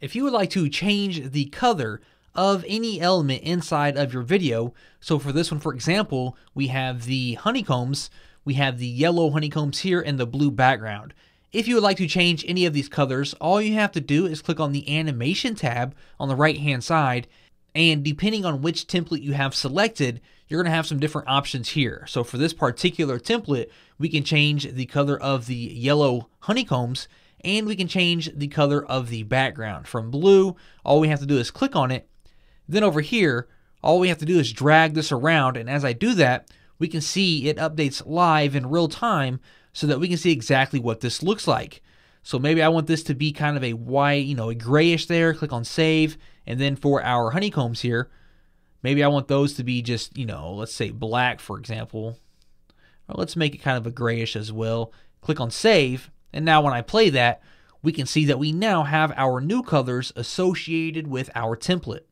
If you would like to change the color of any element inside of your video, so for this one, for example, we have the honeycombs, we have the yellow honeycombs here and the blue background. If you would like to change any of these colors, all you have to do is click on the animation tab on the right hand side and depending on which template you have selected, you're going to have some different options here. So for this particular template, we can change the color of the yellow honeycombs and we can change the color of the background from blue. All we have to do is click on it. Then over here, all we have to do is drag this around. And as I do that, we can see it updates live in real time so that we can see exactly what this looks like. So maybe I want this to be kind of a white, you know, a grayish there. Click on save. And then for our honeycombs here, maybe I want those to be just, you know, let's say black, for example. Or let's make it kind of a grayish as well. Click on save. And now when I play that, we can see that we now have our new colors associated with our template.